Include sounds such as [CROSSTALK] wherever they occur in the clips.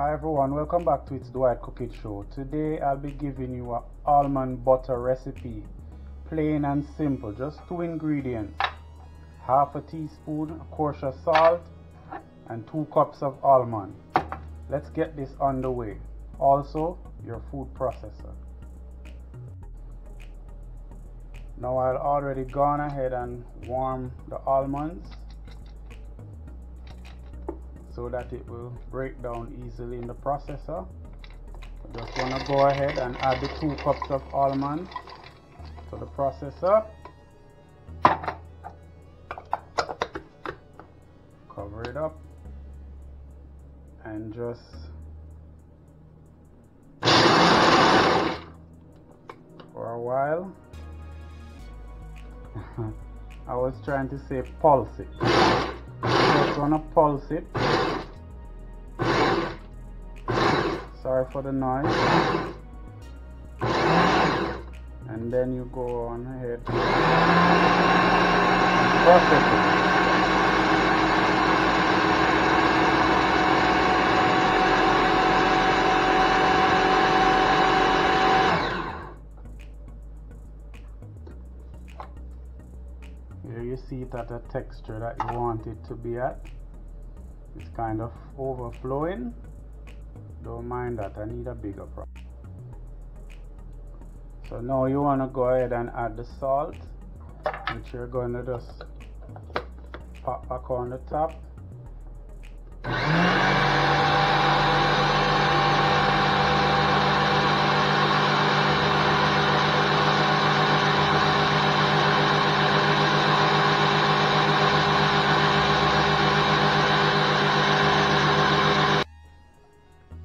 Hi everyone, welcome back to It's Dwight Cooking Show. Today I'll be giving you a almond butter recipe. Plain and simple, just two ingredients. Half a teaspoon of kosher salt and two cups of almond. Let's get this underway. Also, your food processor. Now I've already gone ahead and warm the almonds so that it will break down easily in the processor. Just want to go ahead and add the two cups of almond to the processor. Cover it up and just for a while [LAUGHS] I was trying to say pulse it just want to pulse it sorry for the noise and then you go on ahead process it Here you see it at texture that you want it to be at. It's kind of overflowing. Don't mind that, I need a bigger pot. So now you want to go ahead and add the salt, which you're going to just pop back on the top.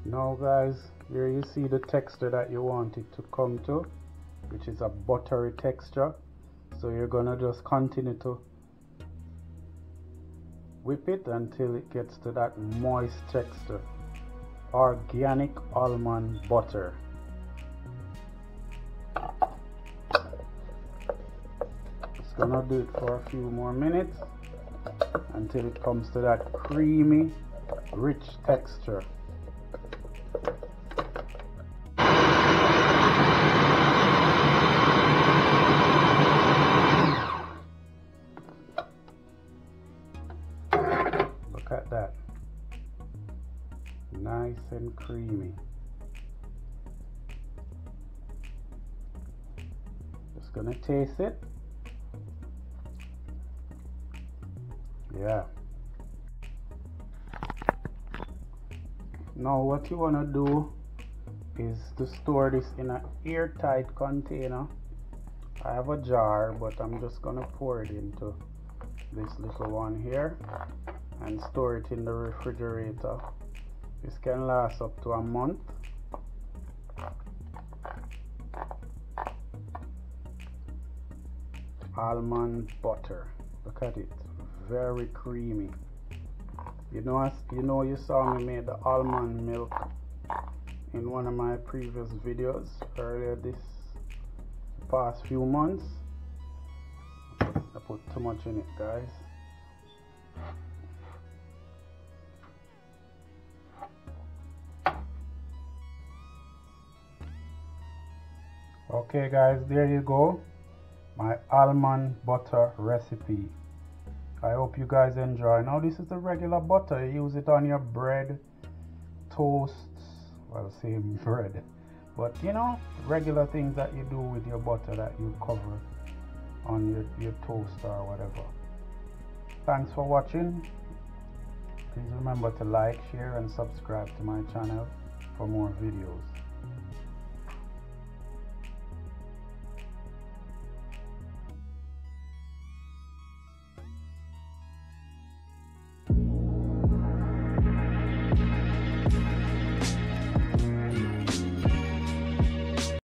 Now guys here you see the texture that you want it to come to which is a buttery texture. So you're gonna just continue to whip it until it gets to that moist texture. Organic almond butter. Just gonna do it for a few more minutes until it comes to that creamy rich texture and creamy. Just gonna taste it. Yeah. Now what you wanna do is to store this in an airtight container. I have a jar, but I'm just gonna pour it into this little one here and store it in the refrigerator this can last up to a month. Almond butter. Look at it very creamy. You know you know you saw me make the almond milk in one of my previous videos earlier this past few months. I put too much in it guys okay guys there you go. My almond butter recipe. I hope you guys enjoy. Now this is the regular butter. You use it on your bread toasts well same [LAUGHS] bread. But you know regular things that you do with your butter that you cover on your, your toast or whatever. Thanks for watching. Please remember to like share and subscribe to my channel for more videos